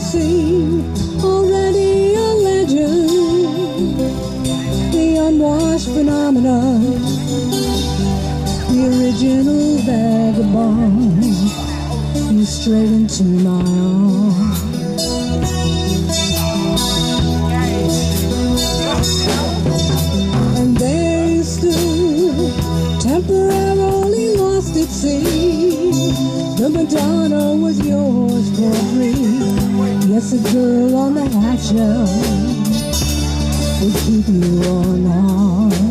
seem already a legend. The unwashed phenomenon, the original vagabond, you straight into my arms. And there you stood, temporarily lost at sea. The Madonna was yours for free. Yes, a girl on the half shell would keep you on.